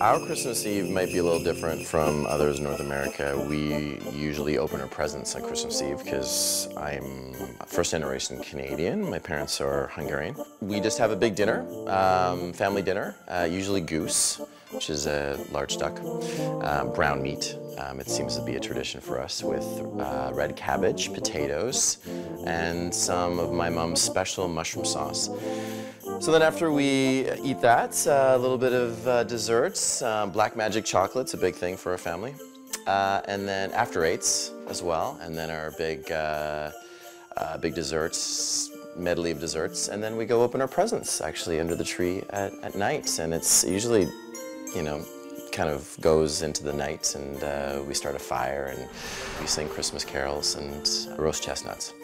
Our Christmas Eve might be a little different from others in North America. We usually open our presents on Christmas Eve because I'm first generation Canadian. My parents are Hungarian. We just have a big dinner, um, family dinner, uh, usually goose, which is a large duck, um, brown meat. Um, it seems to be a tradition for us with uh, red cabbage, potatoes, and some of my mom's special mushroom sauce. So then after we eat that, uh, a little bit of uh, desserts. Um, black magic chocolate's a big thing for our family. Uh, and then after eights as well. And then our big, uh, uh, big desserts, medley of desserts. And then we go open our presents actually under the tree at, at night. And it's usually, you know, kind of goes into the night and uh, we start a fire and we sing Christmas carols and roast chestnuts.